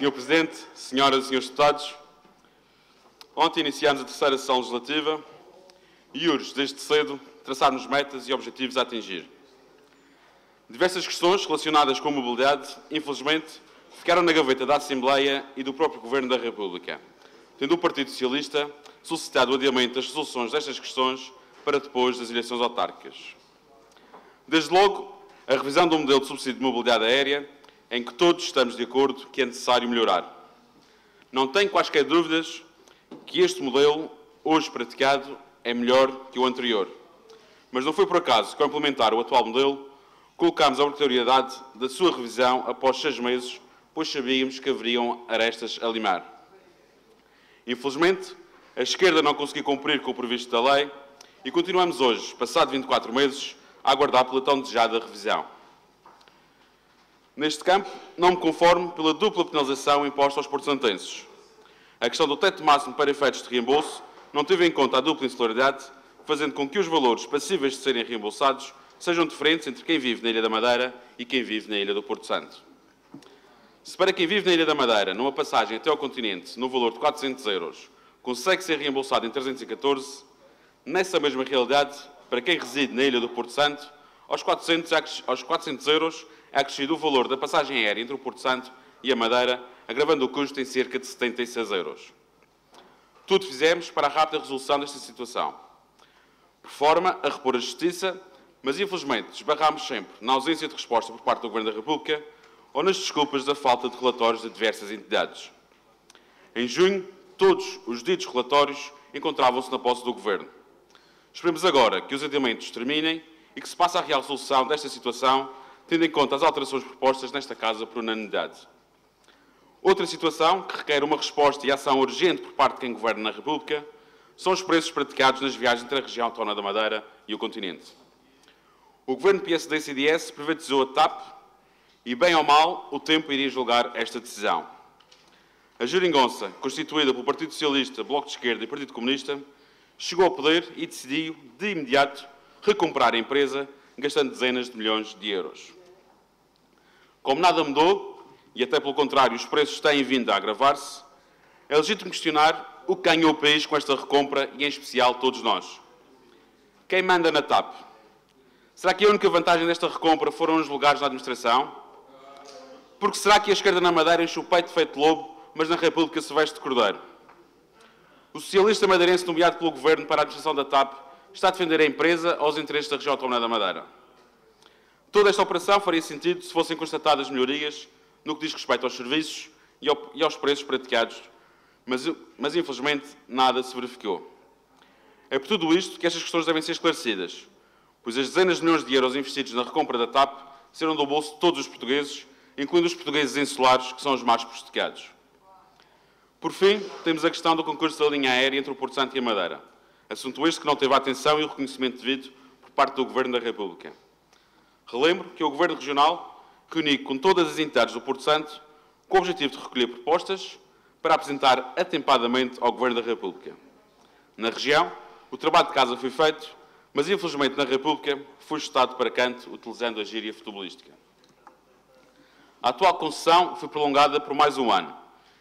Sr. Presidente, Senhoras e Senhores Deputados, ontem iniciámos a terceira sessão legislativa e urge, desde cedo, traçarmos metas e objetivos a atingir. Diversas questões relacionadas com a mobilidade, infelizmente, ficaram na gaveta da Assembleia e do próprio Governo da República, tendo o Partido Socialista solicitado o adiamento das resoluções destas questões para depois das eleições autárquicas. Desde logo, a revisão do modelo de subsídio de mobilidade aérea, em que todos estamos de acordo que é necessário melhorar. Não tenho quaisquer dúvidas que este modelo, hoje praticado, é melhor que o anterior. Mas não foi por acaso que, ao implementar o atual modelo, colocámos a obrigatoriedade da sua revisão após seis meses, pois sabíamos que haveriam arestas a limar. Infelizmente, a esquerda não conseguiu cumprir com o previsto da lei e continuamos hoje, passado 24 meses, a aguardar pela tão desejada revisão. Neste campo, não me conformo pela dupla penalização imposta aos portugueses. A questão do teto máximo para efeitos de reembolso não teve em conta a dupla insularidade, fazendo com que os valores passíveis de serem reembolsados sejam diferentes entre quem vive na Ilha da Madeira e quem vive na Ilha do Porto Santo. Se para quem vive na Ilha da Madeira, numa passagem até ao continente, no valor de 400 euros, consegue ser reembolsado em 314, nessa mesma realidade, para quem reside na Ilha do Porto Santo, aos 400, aos 400 euros é acrescido o valor da passagem aérea entre o Porto Santo e a Madeira, agravando o custo em cerca de 76 euros. Tudo fizemos para a rápida resolução desta situação, por forma a repor a justiça, mas infelizmente esbarramos sempre na ausência de resposta por parte do Governo da República ou nas desculpas da falta de relatórios de diversas entidades. Em junho, todos os ditos relatórios encontravam-se na posse do Governo. Esperemos agora que os adiamentos terminem e que se passe a real solução desta situação, tendo em conta as alterações propostas nesta Casa por unanimidade. Outra situação que requer uma resposta e ação urgente por parte de quem governa na República são os preços praticados nas viagens entre a região autónoma da Madeira e o continente. O governo PSD-CDS privatizou a TAP e, bem ou mal, o tempo iria julgar esta decisão. A geringonça, constituída pelo Partido Socialista, Bloco de Esquerda e Partido Comunista, chegou ao poder e decidiu, de imediato, recomprar a empresa, gastando dezenas de milhões de euros. Como nada mudou, e até pelo contrário, os preços têm vindo a agravar-se, é legítimo questionar o que ganhou o país com esta recompra e, em especial, todos nós. Quem manda na TAP? Será que a única vantagem desta recompra foram os lugares na administração? Porque será que a esquerda na Madeira enche o peito feito lobo, mas na República se veste de cordeiro? O socialista madeirense nomeado pelo Governo para a administração da TAP está a defender a empresa aos interesses da região autónoma da Madeira. Toda esta operação faria sentido se fossem constatadas melhorias no que diz respeito aos serviços e aos preços praticados, mas, mas infelizmente nada se verificou. É por tudo isto que estas questões devem ser esclarecidas, pois as dezenas de milhões de euros investidos na recompra da TAP serão do bolso de todos os portugueses, incluindo os portugueses insulares, que são os mais prejudicados. Por fim, temos a questão do concurso da linha aérea entre o Porto Santo e a Madeira. Assunto este que não teve a atenção e o reconhecimento devido por parte do Governo da República. Relembro que o Governo Regional reuniu com todas as entidades do Porto Santo com o objetivo de recolher propostas para apresentar atempadamente ao Governo da República. Na região, o trabalho de casa foi feito, mas infelizmente na República foi estado para canto utilizando a gíria futebolística. A atual concessão foi prolongada por mais um ano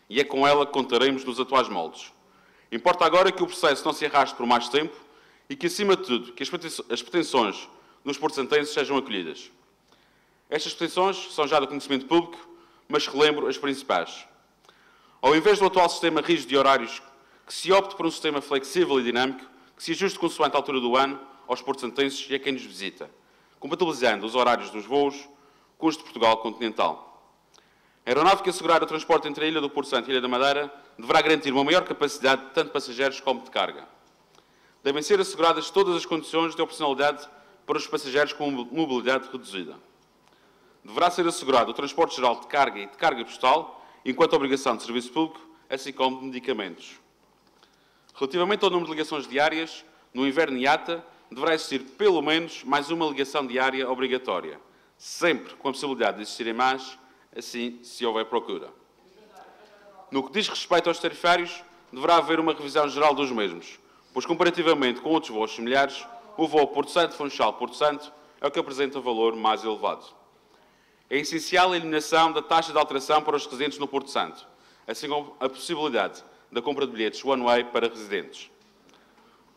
e é com ela que contaremos nos atuais moldes. Importa agora que o processo não se arraste por mais tempo e que, acima de tudo, que as pretensões dos porcentenses sejam acolhidas. Estas pretensões são já do conhecimento público, mas relembro as principais. Ao invés do atual sistema rígido de horários, que se opte por um sistema flexível e dinâmico, que se ajuste consoante a altura do ano aos porcentenses e a quem nos visita, compatibilizando os horários dos voos com os de Portugal continental. A aeronave que assegurar o transporte entre a Ilha do Porto Santo e a Ilha da Madeira deverá garantir uma maior capacidade tanto de passageiros como de carga. Devem ser asseguradas todas as condições de opcionalidade para os passageiros com mobilidade reduzida. Deverá ser assegurado o transporte geral de carga e de carga postal, enquanto obrigação de serviço público, assim como de medicamentos. Relativamente ao número de ligações diárias, no inverno IATA, deverá existir pelo menos mais uma ligação diária obrigatória, sempre com a possibilidade de existirem mais, assim se houver procura. No que diz respeito aos tarifários, deverá haver uma revisão geral dos mesmos, pois comparativamente com outros voos similares, o voo Porto Santo-Funchal-Porto Santo é o que apresenta valor mais elevado. É essencial a eliminação da taxa de alteração para os residentes no Porto Santo, assim como a possibilidade da compra de bilhetes one-way para residentes.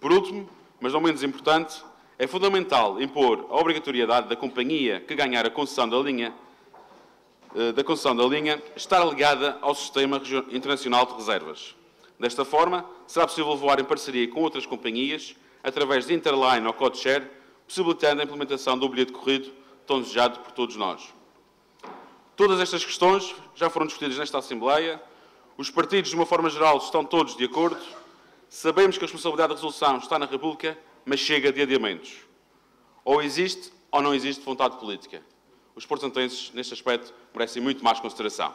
Por último, mas não menos importante, é fundamental impor a obrigatoriedade da companhia que ganhar a concessão da linha, eh, da concessão da linha estar ligada ao Sistema Internacional de Reservas. Desta forma, será possível voar em parceria com outras companhias, através de Interline ou CodeShare, possibilitando a implementação do bilhete corrido tão desejado por todos nós. Todas estas questões já foram discutidas nesta Assembleia, os partidos, de uma forma geral, estão todos de acordo, sabemos que a responsabilidade da resolução está na República, mas chega de adiamentos. Ou existe ou não existe vontade política. Os portantenses, neste aspecto, merecem muito mais consideração.